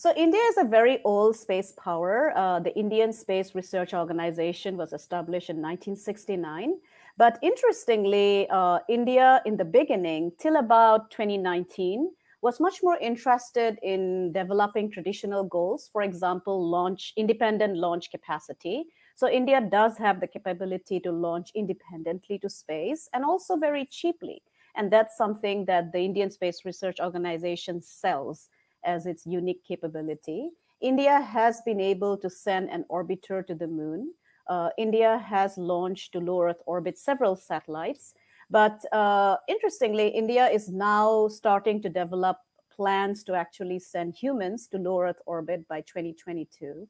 So India is a very old space power. Uh, the Indian Space Research Organization was established in 1969. But interestingly, uh, India in the beginning, till about 2019, was much more interested in developing traditional goals, for example, launch independent launch capacity. So India does have the capability to launch independently to space and also very cheaply. And that's something that the Indian Space Research Organization sells as its unique capability. India has been able to send an orbiter to the moon. Uh, India has launched to low Earth orbit several satellites. But uh, interestingly, India is now starting to develop plans to actually send humans to low Earth orbit by 2022.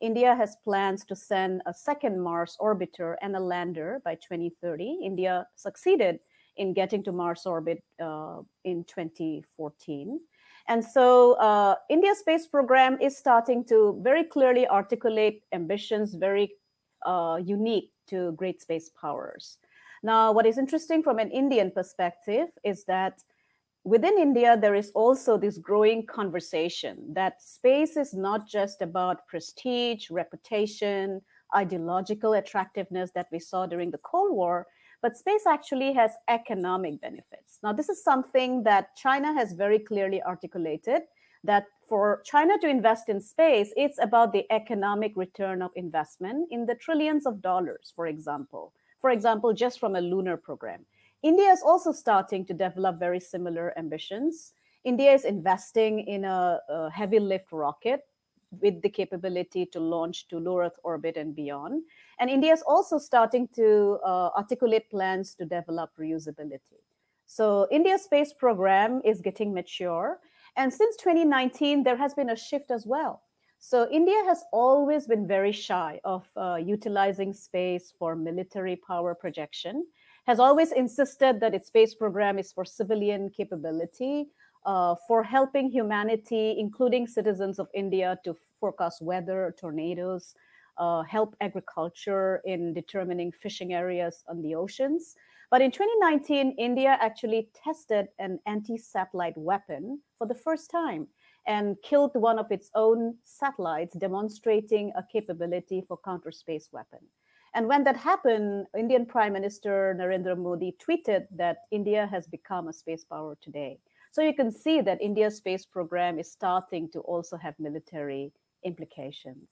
India has plans to send a second Mars orbiter and a lander by 2030. India succeeded in getting to Mars orbit uh, in 2014. And so uh, India's space program is starting to very clearly articulate ambitions very uh, unique to great space powers. Now, what is interesting from an Indian perspective is that within India, there is also this growing conversation that space is not just about prestige, reputation, ideological attractiveness that we saw during the Cold War, but space actually has economic benefits. Now, this is something that China has very clearly articulated that for China to invest in space, it's about the economic return of investment in the trillions of dollars, for example. For example, just from a lunar program. India is also starting to develop very similar ambitions. India is investing in a, a heavy lift rocket with the capability to launch to low Earth orbit and beyond. And India is also starting to uh, articulate plans to develop reusability. So India's space program is getting mature. And since 2019, there has been a shift as well. So India has always been very shy of uh, utilizing space for military power projection, has always insisted that its space program is for civilian capability, uh, for helping humanity, including citizens of India, to forecast weather, tornadoes, uh, help agriculture in determining fishing areas on the oceans. But in 2019, India actually tested an anti satellite weapon for the first time and killed one of its own satellites, demonstrating a capability for counter space weapon. And when that happened, Indian Prime Minister Narendra Modi tweeted that India has become a space power today. So you can see that India's space program is starting to also have military implications.